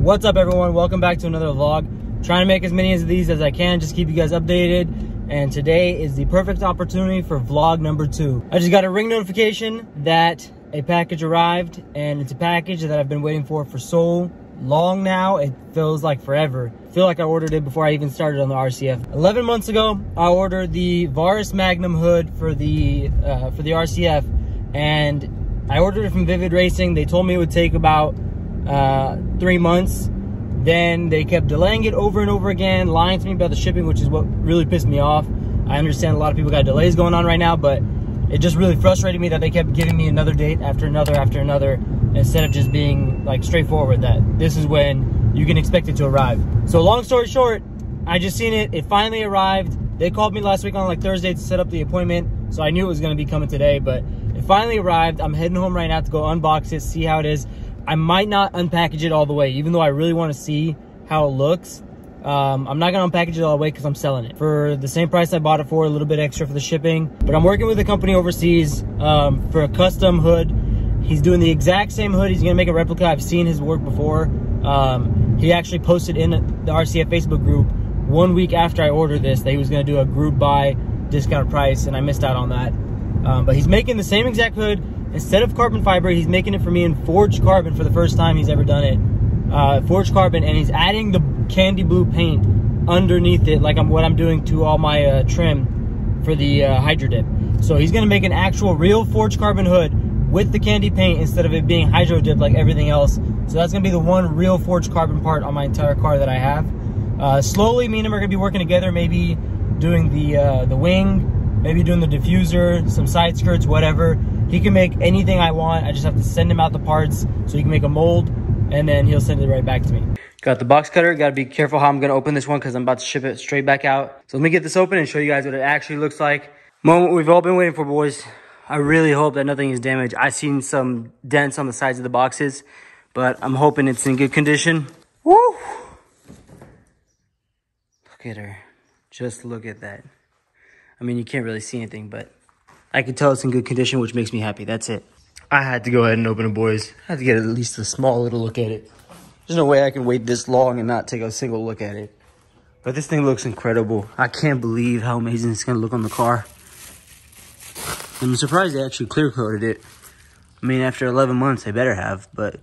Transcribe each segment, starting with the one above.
What's up everyone? Welcome back to another vlog. Trying to make as many of these as I can, just keep you guys updated. And today is the perfect opportunity for vlog number two. I just got a ring notification that a package arrived and it's a package that I've been waiting for for so long now. It feels like forever. I feel like I ordered it before I even started on the RCF. 11 months ago, I ordered the Varis Magnum hood for the, uh, for the RCF and I ordered it from Vivid Racing. They told me it would take about uh, three months. Then they kept delaying it over and over again, lying to me about the shipping, which is what really pissed me off. I understand a lot of people got delays going on right now, but it just really frustrated me that they kept giving me another date after another after another instead of just being like straightforward that this is when you can expect it to arrive. So long story short, I just seen it. It finally arrived. They called me last week on like Thursday to set up the appointment. So I knew it was going to be coming today, but it finally arrived. I'm heading home right now to go unbox it, see how it is. I might not unpackage it all the way, even though I really want to see how it looks. Um, I'm not going to unpackage it all the way because I'm selling it for the same price I bought it for, a little bit extra for the shipping. But I'm working with a company overseas um, for a custom hood. He's doing the exact same hood. He's going to make a replica. I've seen his work before. Um, he actually posted in the RCF Facebook group one week after I ordered this that he was going to do a group buy discount price, and I missed out on that. Um, but he's making the same exact hood instead of carbon fiber, he's making it for me in forged carbon for the first time he's ever done it. Uh, forged carbon, and he's adding the candy blue paint underneath it, like I'm what I'm doing to all my uh, trim for the uh, Hydro Dip. So he's gonna make an actual real forged carbon hood with the candy paint instead of it being Hydro Dip like everything else. So that's gonna be the one real forged carbon part on my entire car that I have. Uh, slowly, me and him are gonna be working together, maybe doing the uh, the wing, maybe doing the diffuser, some side skirts, whatever. He can make anything I want. I just have to send him out the parts so he can make a mold and then he'll send it right back to me. Got the box cutter. Got to be careful how I'm going to open this one because I'm about to ship it straight back out. So let me get this open and show you guys what it actually looks like. Moment we've all been waiting for, boys. I really hope that nothing is damaged. I've seen some dents on the sides of the boxes, but I'm hoping it's in good condition. Woo! Look at her. Just look at that. I mean, you can't really see anything, but I can tell it's in good condition, which makes me happy. That's it. I had to go ahead and open it, boys. I had to get at least a small little look at it. There's no way I can wait this long and not take a single look at it. But this thing looks incredible. I can't believe how amazing it's gonna look on the car. I'm surprised they actually clear coated it. I mean, after 11 months, they better have, but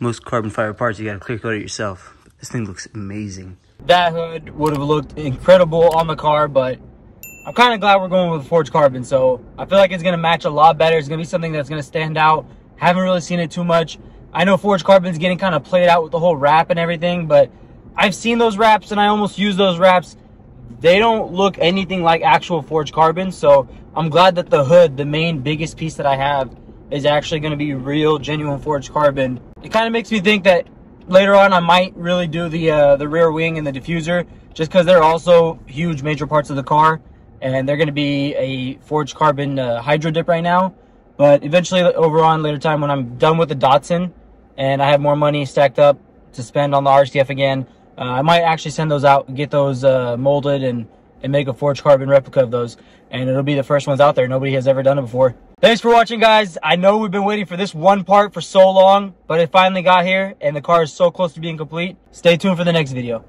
most carbon fiber parts, you gotta clear coat it yourself. This thing looks amazing. That hood would have looked incredible on the car, but I'm kind of glad we're going with forged carbon. So I feel like it's going to match a lot better. It's going to be something that's going to stand out. Haven't really seen it too much. I know forged carbon is getting kind of played out with the whole wrap and everything, but I've seen those wraps and I almost use those wraps. They don't look anything like actual forged carbon. So I'm glad that the hood, the main biggest piece that I have, is actually going to be real, genuine forged carbon. It kind of makes me think that later on I might really do the uh, the rear wing and the diffuser just because they're also huge major parts of the car and they're going to be a forged carbon uh, hydro dip right now. But eventually, over on later time, when I'm done with the Datsun and I have more money stacked up to spend on the RCF again, uh, I might actually send those out and get those uh, molded and, and make a forged carbon replica of those. And it'll be the first ones out there. Nobody has ever done it before. Thanks for watching, guys. I know we've been waiting for this one part for so long, but it finally got here, and the car is so close to being complete. Stay tuned for the next video.